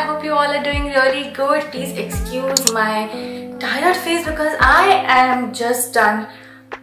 I hope you all are doing really good. Please excuse my tired face because I am just done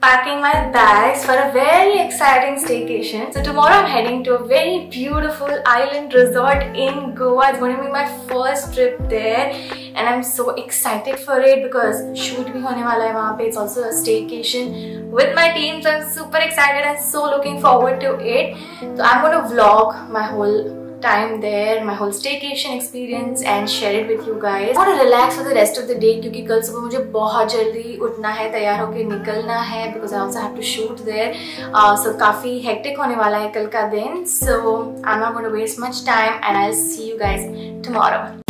packing my bags for a very exciting staycation. So tomorrow I'm heading to a very beautiful island resort in Goa. It's going to be my first trip there and I'm so excited for it because shoot bhi hone wala hai wahan pe. It's also a staycation with my team so I'm super excited and so looking forward to it. So I'm going to vlog my whole time there, my whole staycation experience and share it with you guys. I want to relax for the rest of the day क्योंकि कल सुबह मुझे बहुत जल्दी उठना है तैयार होके निकलना है because I also have to shoot there. Uh, so काफ़ी hectic होने वाला है कल का दिन. So I'm not going to waste much time and I'll see you guys tomorrow.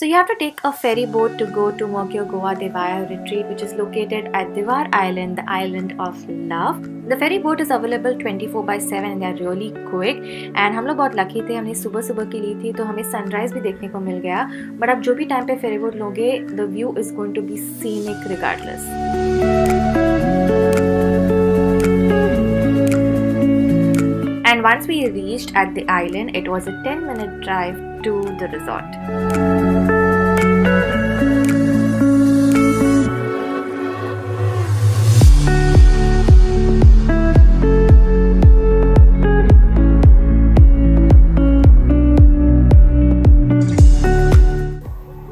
So you have to take a ferry boat to go to Mercure Goa Devaaya retreat which is located at Divar Island, the island of love. The ferry boat is available 24 by 7 and they are really quick and we were very lucky थे हमने सुबह in the ली थी तो हमें sunrise भी But को मिल गया but ferry boat loge, the view is going to be scenic regardless. and once we reached at the island it was a 10 minute drive to the resort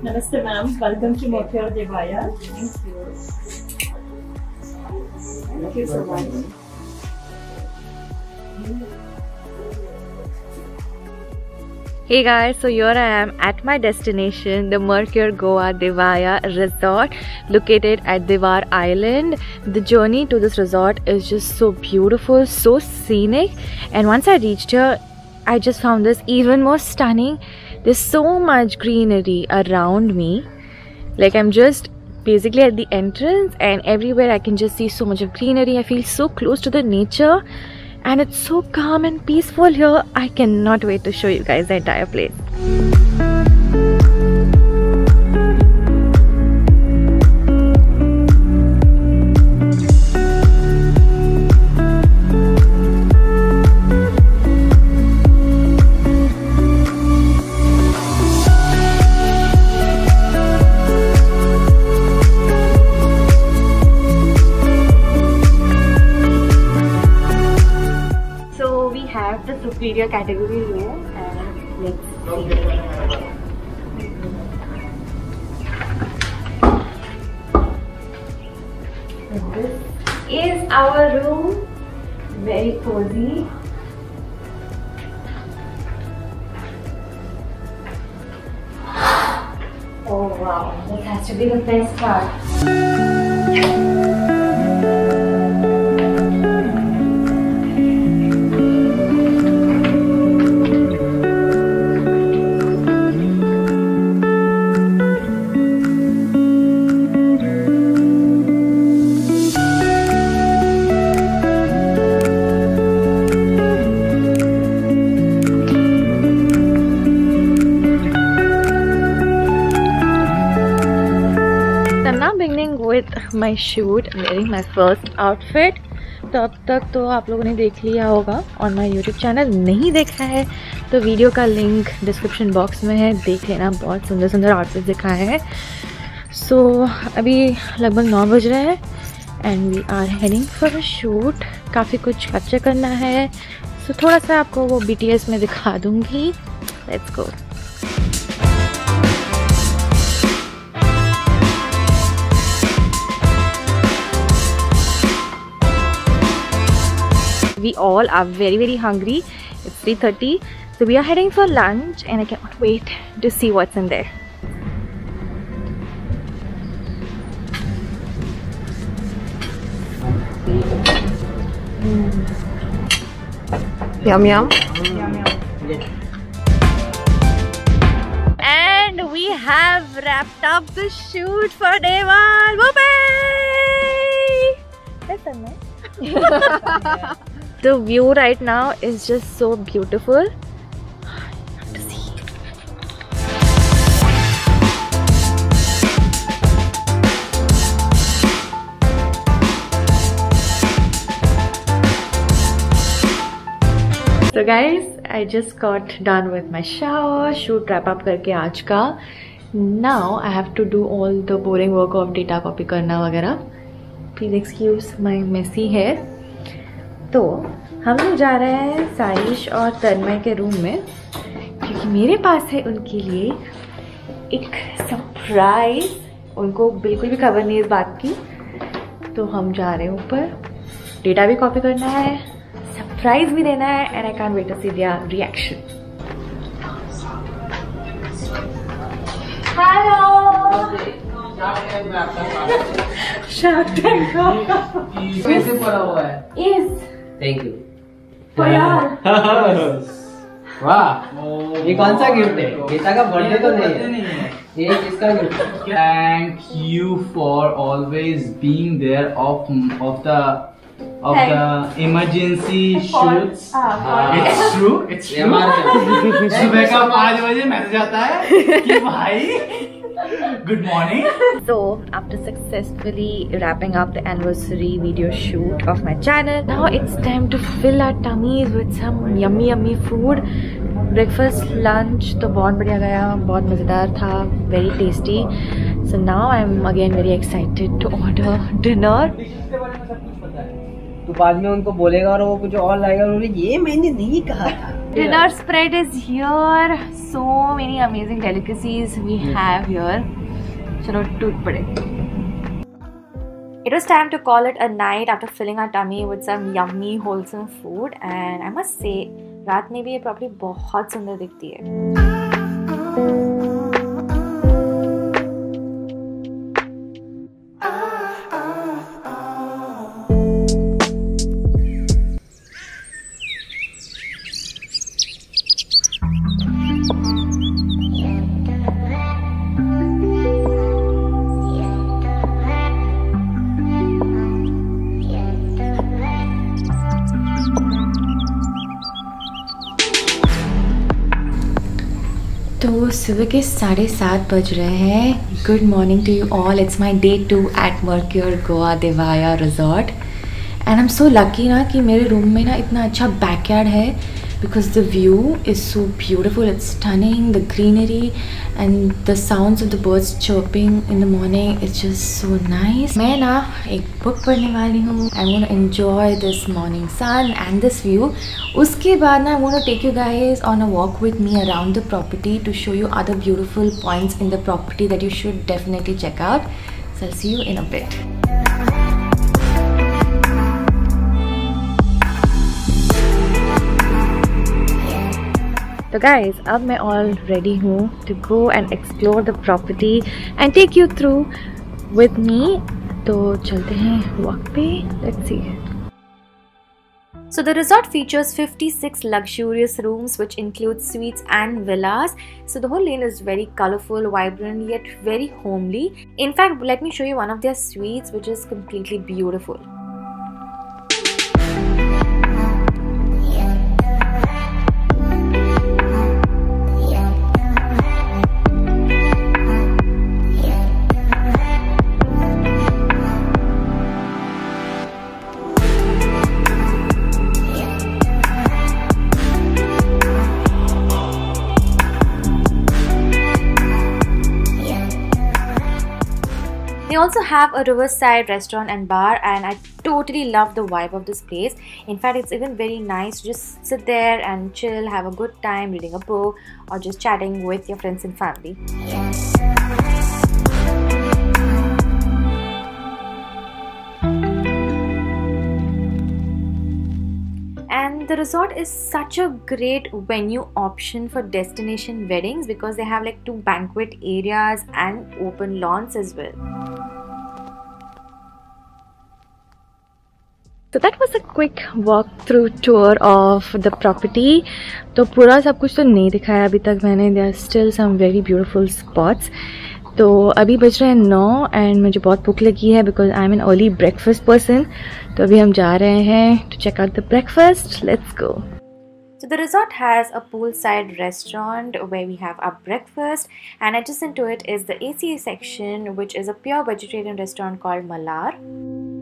Namaste ma'am, welcome to Mokhar Devaya. Thank you. Thank you so much. Hey guys, so here I am at my destination, the Mercure Goa Devaaya Resort located at Divar Island. The journey to this resort is just so beautiful, so scenic, and once I reached here, I just found this even more stunning. There's so much greenery around me. Like I'm just basically at the entrance and everywhere I can just see so much of greenery. I feel so close to the nature and it's so calm and peaceful here. I cannot wait to show you guys the entire place. Superior category here and let's see. This is our room. Very cozy. Oh wow, this has to be the best part. With shoot shoot. I'm first outfit तो अब तक तो आप लोगों ने देख लिया होगा। ऑन माई यूट्यूब चैनल नहीं देखा है तो वीडियो का लिंक डिस्क्रिप्शन बॉक्स में है। देख लेना बहुत सुंदर सुंदर आउटफिट दिखाए हैं। सो so, अभी लगभग नौ बज रहे हैं and we are heading for a shoot काफ़ी कुछ कैप्चर करना है। सो so, थोड़ा सा आपको वो बी में दिखा दूँगी। Let's go we all are very very hungry it's 3.30 so we are heading for lunch and i cannot wait to see what's in there Yum yum. and we have wrapped up the shoot for day one Whoopee! Listen, no? the view right now is just so beautiful. So guys, I just got done with my shower, shoot wrap up करके आज का। Now I have to do all the boring work of data copy करना वगैरह। Please excuse my messy hair. तो हम लोग जा रहे हैं साइश और तन्मय के रूम में क्योंकि मेरे पास है उनके लिए एक सरप्राइज़ उनको बिल्कुल भी खबर नहीं इस बात की तो हम जा रहे हैं ऊपर डेटा भी कॉपी करना है सरप्राइज़ भी देना है and I can wait to see their reaction Shark Tank कैसे पड़ा हुआ है is थैंक यू वाह। ये कौन सा गिफ्ट है? गीता का बर्थडे तो नहीं है। ये तो किसका gift thank you for always being there of of the of the emergency shoots. Ah. it's true it's true. सुबह का 5 बजे मैसेज आता है कि भाई good morning So, after successfully wrapping up the anniversary video shoot of my channel, now it's time to fill our tummies with some yummy yummy food. Breakfast, lunch तो बहुत बढ़िया गया बहुत मज़ेदार था very tasty. So now I'm again very excited to order dinner. तू बाद में उनको बोलेगा और वो कुछ और लाएगा बोले ये मैंने नहीं कहा था Dinner spread is here. So many amazing delicacies we have here. चलो टूट पड़े. It was time to call it a night after filling our tummy with some yummy wholesome food and I must say रात में भी ये property बहुत सुंदर दिखती है सुबह के साढ़े सात बज रहे हैं। Good morning to you all it's my day two at work your Goa Devaaya resort and I am so lucky ना कि मेरे रूम में ना इतना अच्छा बैकयार्ड है। Because the view is so beautiful it's stunning the greenery and the sounds of the birds chirping in the morning it's just so nice मैं ना एक बुक पढ़ने वाली हूँ आई vote enjoy this morning sun and this view उसके बाद ना आई vote take you guys on a walk with me around the property to show you other beautiful points in the property that you should definitely check out so C you in a bit तो guys अब मैं all ready हूँ to go and explore the property and take you through with me तो चलते हैं walk पे let's see So the resort features 56 luxurious rooms which include suites and villas. So the whole lane is very colorful, vibrant yet very homely. In fact, let me show you one of their suites which is completely beautiful. Also have a riverside restaurant and bar, and I totally love the vibe of this place. In fact, it's even very nice to just sit there and chill, have a good time reading a book, or just chatting with your friends and family. And the resort is such a great venue option for destination weddings because they have like two banquet areas and open lawns as well. That was a quick walk-through tour of the property. तो पूरा सब कुछ तो नहीं दिखाया अभी तक मैंने there are still some very beautiful spots. तो अभी बज रहे हैं नौ एंड मुझे बहुत भूख लगी है because I am an early breakfast person तो अभी हम जा रहे हैं to check out the breakfast let's go So the resort has a poolside restaurant where we have our breakfast and adjacent to it is the ACA section which is a pure vegetarian restaurant called Malar.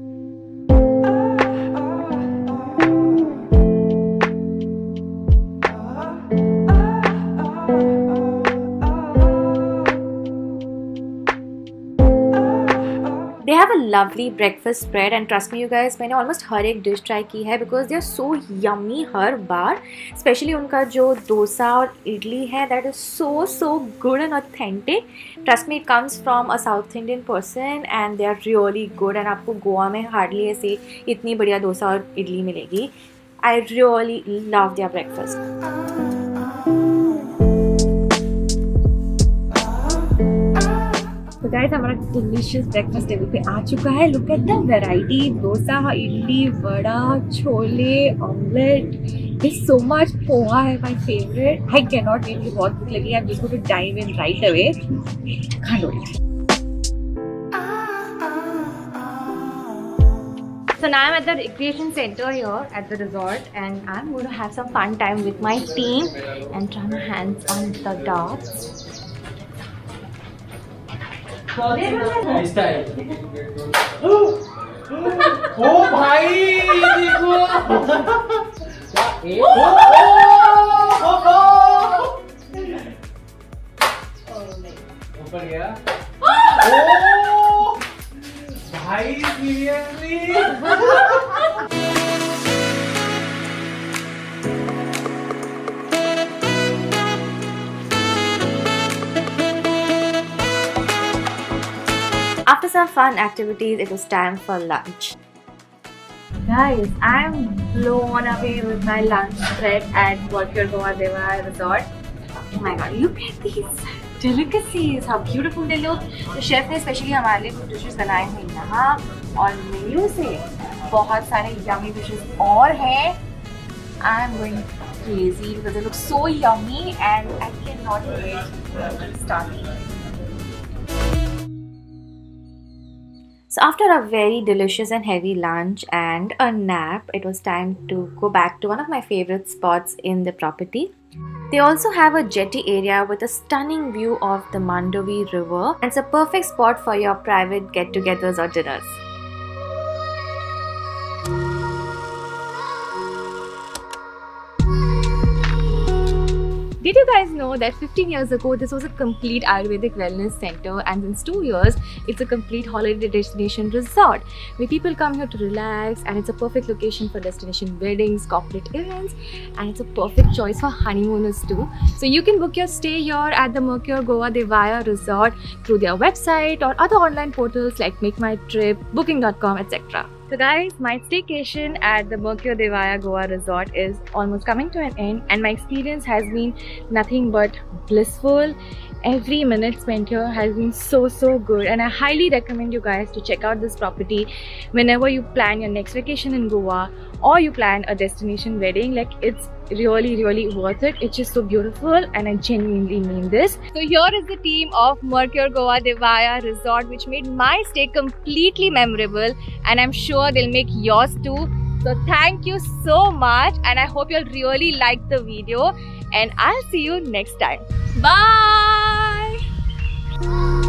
Lovely breakfast spread and trust me you guys मैंने almost हर एक dish try की है because they are so yummy हर बार specially उनका जो डोसा और इडली है that is so so good and authentic trust me it comes from a south Indian person and they are really good and आपको गोवा में हार्डली ऐसे इतनी बढ़िया डोसा और इडली मिलेगी. I really love their breakfast guys हमारा डिलीशियस ब्रेकफास्ट टेबल पे आ चुका है look at the variety dosa idli vada chole omelette this so much poha है my favourite I can not wait बहुत भूख लगी है बिल्कुल to dive in right away खा लो So now I'm at the recreation center here at the resort and I'm going to have some fun time with my team and try my hands on the darts. ओ भाई देखो ऊपर गया ओ भाई seriously some fun activities, it was time for lunch. Guys, I'm blown away with my lunch spread at Mercure Goa Deva Resort. Oh my god, look at these delicacies, how beautiful they look. The chef has specially made लिए कुछ dishes बनाए हैं यहाँ और menu से बहुत many yummy dishes और I'm going crazy because they look so yummy and I cannot wait to start eating. So after a very delicious and heavy lunch and a nap, it was time to go back to one of my favorite spots in the property. They also have a jetty area with a stunning view of the Mandovi River and it's a perfect spot for your private get-togethers or dinners. Did you guys know that 15 years ago this was a complete Ayurvedic wellness center and since 2 years it's a complete holiday destination resort where people come here to relax and it's a perfect location for destination weddings, corporate events and it's a perfect choice for honeymooners too. So you can book your stay here at the Mercure Goa Devaaya Resort through their website or other online portals like Make My Trip, Booking.com etc. So guys, my staycation at the Mercure Devaaya Goa Resort is almost coming to an end and my experience has been nothing but blissful. Every minute spent here has been so so good. And I highly recommend you guys to check out this property whenever you plan your next vacation in Goa or you plan a destination wedding. Like it's really really worth it. It's just so beautiful and i genuinely mean this. So here is the team of mercure goa devaaya resort which made my stay completely memorable and i'm sure they'll make yours too. So thank you so much and i hope you'll really like the video and i'll see you next time Oh.